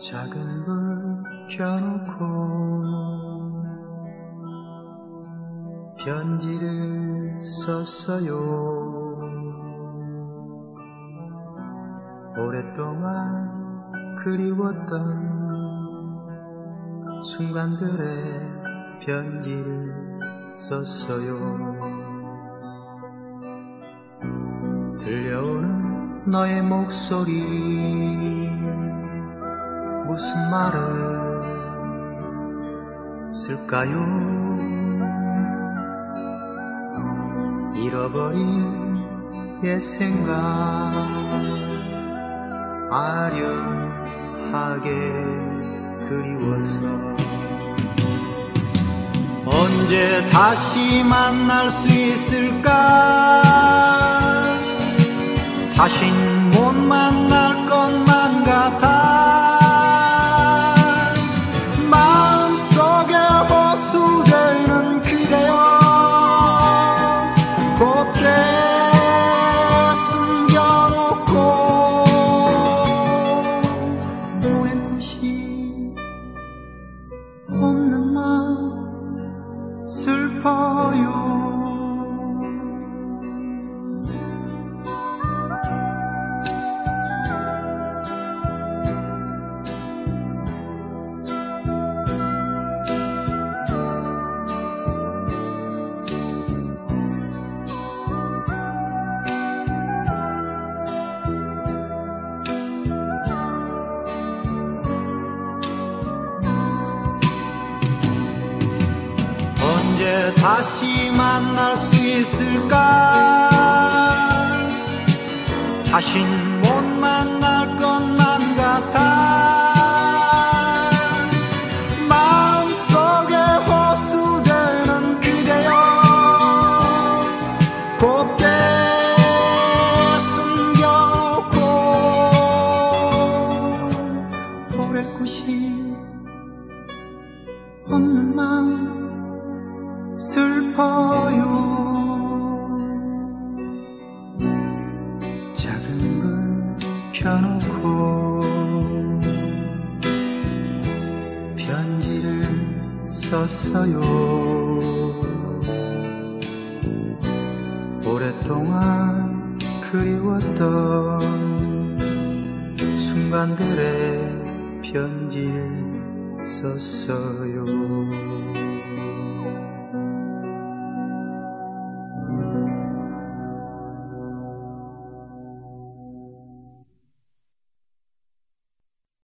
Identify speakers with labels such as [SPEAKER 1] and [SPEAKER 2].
[SPEAKER 1] 작은 불 켜놓고 편지를 썼어요. 오랫동안 그리웠던 순간들의 편지를 썼어요. 들려오는 너의 목소리 무슨 말을 쓸까요? 잃어버린 옛 생각 아련하게 그리워서 언제 다시 만날 수 있을까 다신 못 만날 것만 다시 만날 수 있을까? 다신 못 만날 것만 같아. 마음속에 호수되는 그대여 곱게 숨겨놓고 보낼 곳이 없는 마음 슬퍼요. 작은 불 켜놓고 편지를 썼어요. 오랫동안 그리웠던 순간들의 편지를 썼어요